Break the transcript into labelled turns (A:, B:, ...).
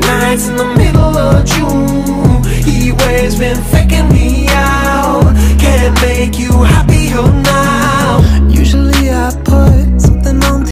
A: nights in the middle of June. He waves been faking me